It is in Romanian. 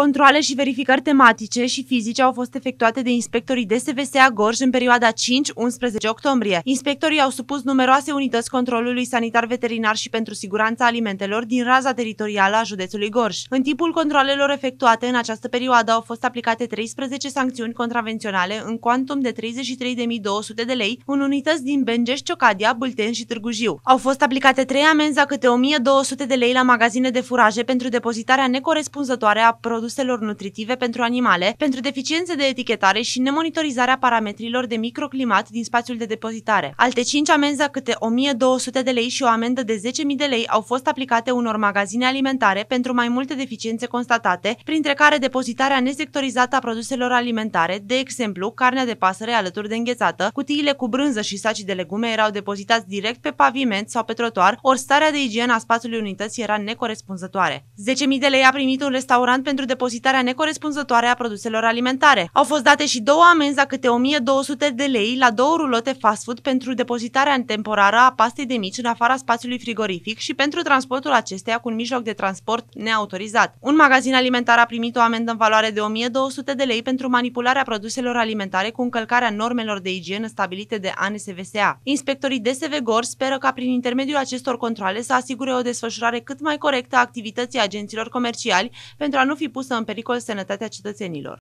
Controle și verificări tematice și fizice au fost efectuate de inspectorii DSVSA Gorj în perioada 5-11 octombrie. Inspectorii au supus numeroase unități controlului sanitar veterinar și pentru siguranța alimentelor din raza teritorială a județului Gorj. În timpul controlelor efectuate în această perioadă au fost aplicate 13 sancțiuni contravenționale în cuantum de 33.200 de lei în unități din Bengeș, Ciocadia, Bâlten și Târgu Jiu. Au fost aplicate 3 amenzi câte 1.200 de lei la magazine de furaje pentru depozitarea necorespunzătoare a produselor nutritive pentru animale, pentru deficiențe de etichetare și nemonitorizarea parametrilor de microclimat din spațiul de depozitare. Alte 5 amenzi câte 1200 de lei și o amendă de 10.000 de lei au fost aplicate unor magazine alimentare pentru mai multe deficiențe constatate, printre care depozitarea nesectorizată a produselor alimentare, de exemplu, carnea de pasăre alături de înghețată, cutiile cu brânză și saci de legume erau depozitați direct pe paviment sau pe trotuar, ori starea de igienă a spațiului unității era necorespunzătoare. 10.000 de lei a primit un restaurant pentru depozitarea necorespunzătoare a produselor alimentare. Au fost date și două amenzi a câte 1200 de lei la două rulote fast food pentru depozitarea temporară a pastei de mici în afara spațiului frigorific și pentru transportul acesteia cu un mijloc de transport neautorizat. Un magazin alimentar a primit o amendă în valoare de 1200 de lei pentru manipularea produselor alimentare cu încălcarea normelor de igienă stabilite de ANSVSA. Inspectorii DSV Gor speră ca prin intermediul acestor controle să asigure o desfășurare cât mai corectă a activității agenților comerciali pentru a nu fi pusă în pericol sănătatea cetățenilor.